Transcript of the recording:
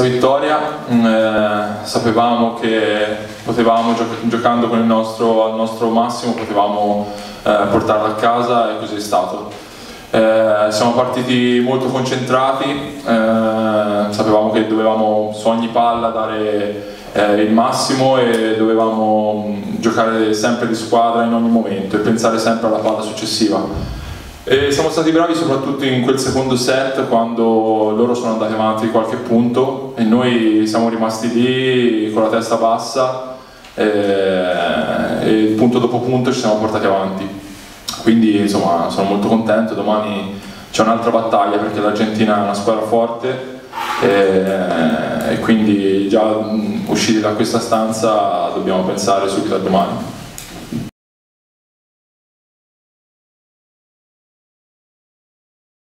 questa vittoria, mm, eh, sapevamo che potevamo, giocando con il nostro, al nostro massimo, potevamo eh, portarla a casa e così è stato. Eh, siamo partiti molto concentrati, eh, sapevamo che dovevamo su ogni palla dare eh, il massimo e dovevamo mm, giocare sempre di squadra in ogni momento e pensare sempre alla palla successiva. E siamo stati bravi soprattutto in quel secondo set quando loro sono andati avanti di qualche punto e noi siamo rimasti lì con la testa bassa e, e punto dopo punto ci siamo portati avanti. Quindi insomma sono molto contento, domani c'è un'altra battaglia perché l'Argentina è una squadra forte e, e quindi già usciti da questa stanza dobbiamo pensare subito a domani.